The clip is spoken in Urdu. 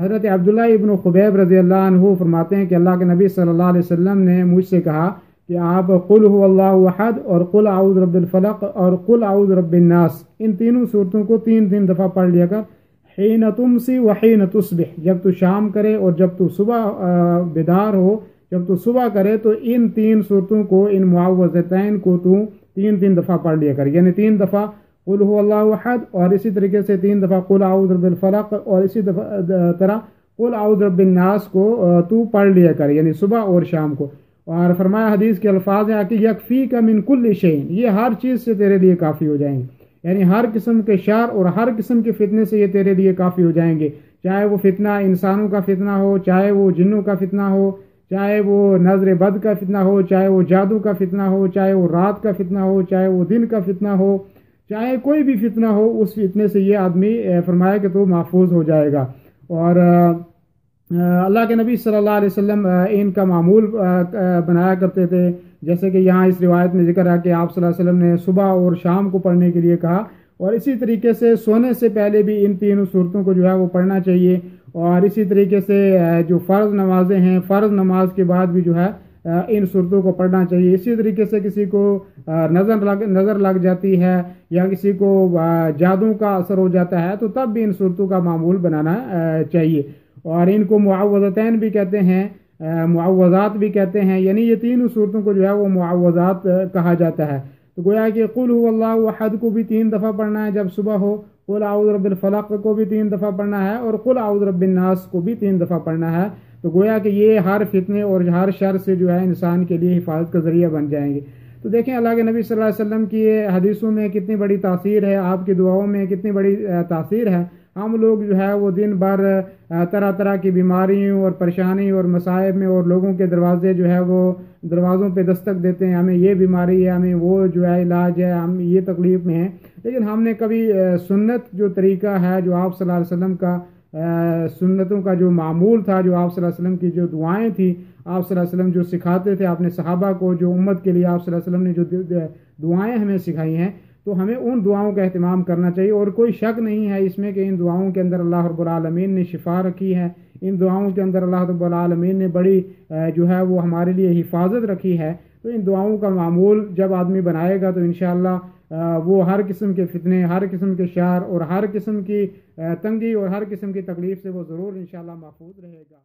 حضرت عبداللہ ابن خبیب رضی اللہ عنہ فرماتے ہیں کہ اللہ کے نبی صلی اللہ علیہ وسلم نے مجھ سے کہا کہ آپ قل هو اللہ وحد اور قل اعوذ رب الفلق اور قل اعوذ رب الناس۔ ان تینوں صورتوں کو تین تین دفعہ پڑھ لیا کر۔ حین تمسی وحین تصبح۔ جب تو شام کرے اور جب تو صبح بیدار ہو، جب تو صبح کرے تو ان تین صورتوں کو، ان معوضتین کو تو تین تین دفعہ پڑھ لیا کر۔ یعنی تین دفعہ قل هو اللہ وحد اور اسی طریقے سے تین دفعہ قل اعوذ رب الفلق، اور اسی دفعہ، طرح قل اعوذ رب الناس کو تو پڑھ لیا کر یعنی صبح اور شام کو۔ اور فرمایا حدیث کے الفاظ ہیں، کہ یکفی کا من کل شعین یہ ہر چیز سے تیرے لیے کافی ہو جائیں گے۔ یعنی ہر قسم کے شار اور ہر قسم کے فتنے سے یہ تیرے لیے کافی ہو جائیں گے۔ چاہے وہ فتنہ انسانوں کا فتنہ ہو، چاہے وہ جنوں کا فتنہ ہو، چاہے وہ نظر بد کا فتنہ ہو، چاہے وہ جادو کا فتنہ ہو، چاہے وہ رات کا فتنہ ہو، چاہے وہ دن کا فتنہ ہو۔ چاہے کوئی بھی فتنہ ہو، اس فتنے سے یہ آدمی فرمایا کہ تو محفوظ ہو جائے گا۔ اور اللہ کے نبی صلی اللہ علیہ وسلم ان کا معمول بنایا کرتے تھے۔ جیسے کہ یہاں اس روایت میں ذکر ہے کہ آپ صلی اللہ علیہ وسلم نے صبح اور شام کو پڑھنے کے لیے کہا۔ اور اسی طریقے سے سونے سے پہلے بھی ان تینوں صورتوں کو جو ہے وہ پڑھنا چاہیے۔ اور اسی طریقے سے جو فرض نمازیں ہیں، فرض نماز کے بعد بھی جو ہے ان صورتوں کو پڑھنا چاہیے۔ اسی طریقے سے کسی کو نظر لگ نظر لگ جاتی ہے یا کسی کو جادو کا اثر ہو جاتا ہے تو تب بھی ان صورتوں کا معمول بنانا چاہیے۔ اور ان کو معوضتین بھی کہتے ہیں معوضات بھی کہتے ہیں۔ یعنی یہ تینوں صورتوں کو جو ہے وہ معوضات کہا جاتا ہے۔ تو گویا کہ قل هو اللہ وحد، کو بھی تین دفعہ پڑھنا ہے۔ جب صبح ہو، قل اعوذ رب الفلق، کو بھی تین دفعہ پڑھنا ہے۔ اور قل اعوذ رب الناس، کو بھی تین دفعہ پڑھنا ہے۔ تو گویا کہ یہ ہر فتنے اور ہر شر سے جو ہے انسان کے لیے حفاظت کا ذریعہ بن جائیں گے۔ تو دیکھیں اللہ کے نبی صلی اللہ علیہ وسلم کی حدیثوں میں کتنی بڑی تاثیر ہے، آپ کی دعاؤں میں کتنی بڑی تاثیر ہے۔ ہم لوگ جو ہے وہ دن بھر طرح طرح کی بیماریوں اور پریشانی اور مسائب میں اور لوگوں کے دروازے جو ہے وہ دروازوں پہ دستک دیتے ہیں۔ ہمیں یہ بیماری ہے، ہمیں وہ جو ہے علاج ہے، ہم یہ تکلیف میں ہیں۔ لیکن ہم نے کبھی سنت جو طریقہ ہے جو آپ صلی اللہ علیہ وسلم کا سنتوں کا جو معمول تھا، جو آپ صلی اللہ علیہ وسلم کی جو دعائیں تھیں، آپ صلی اللہ علیہ وسلم جو سکھاتے تھے اپنے صحابہ کو، جو امت کے لیے آپ صلی اللہ علیہ وسلم نے جو دعائیں ہمیں سکھائی ہیں، تو ہمیں ان دعاؤں کا اہتمام کرنا چاہیے۔ اور کوئی شک نہیں ہے اس میں کہ ان دعاؤں کے اندر اللہ رب العالمین نے شفا رکھی ہے۔ ان دعاؤں کے اندر اللہ رب العالمین نے بڑی جو ہے وہ ہمارے لیے حفاظت رکھی ہے۔ تو ان دعاؤں کا معمول جب آدمی بنائے گا تو انشاءاللہ وہ ہر قسم کے فتنے، ہر قسم کے شعر اور ہر قسم کی تنگی اور ہر قسم کی تکلیف سے وہ ضرور انشاءاللہ محفوظ رہے گا۔